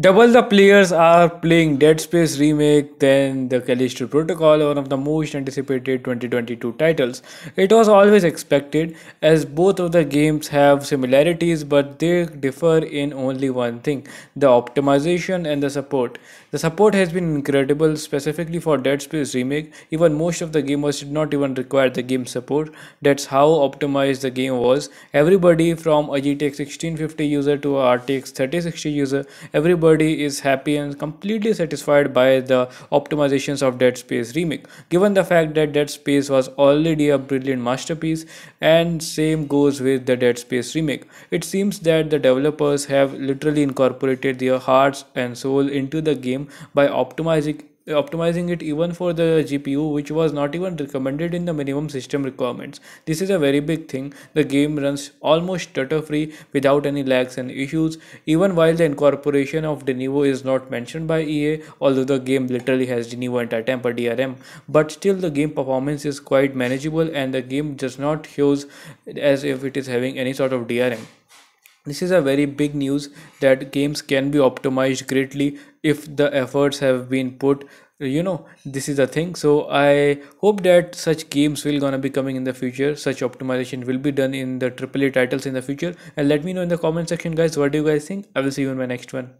Double the players are playing Dead Space Remake than the Callisto Protocol, one of the most anticipated 2022 titles. It was always expected, as both of the games have similarities but they differ in only one thing the optimization and the support. The support has been incredible, specifically for Dead Space Remake. Even most of the gamers did not even require the game support. That's how optimized the game was. Everybody from a GTX 1650 user to a RTX 3060 user, everybody everybody is happy and completely satisfied by the optimizations of Dead Space remake. Given the fact that Dead Space was already a brilliant masterpiece, and same goes with the Dead Space remake. It seems that the developers have literally incorporated their hearts and soul into the game by optimizing optimizing it even for the GPU which was not even recommended in the minimum system requirements. This is a very big thing. The game runs almost stutter free without any lags and issues even while the incorporation of Denuvo is not mentioned by EA although the game literally has Denuvo anti-tamper DRM but still the game performance is quite manageable and the game does not shows as if it is having any sort of DRM this is a very big news that games can be optimized greatly if the efforts have been put you know this is a thing. So i hope that such games will gonna be coming in the future such optimization will be done in the aaa titles in the future. And let me know in the comment section guys what do you guys think? I will see you in my next one